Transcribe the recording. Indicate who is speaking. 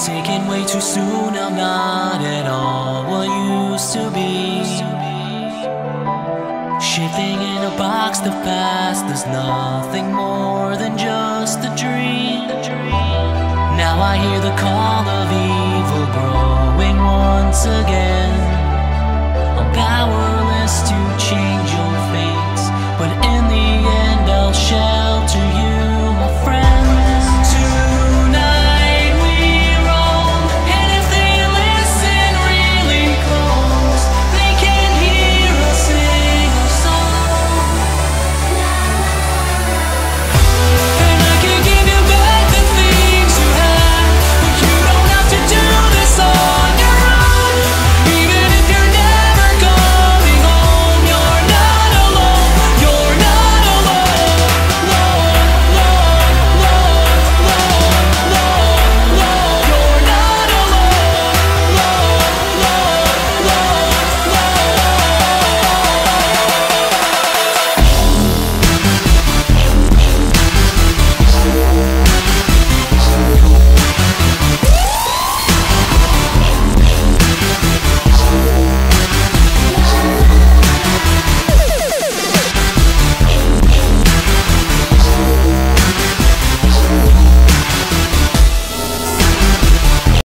Speaker 1: Taken way too soon, I'm not at all what used to be. Shifting in a box, the past is nothing more than just I hear the call of evil growing once again.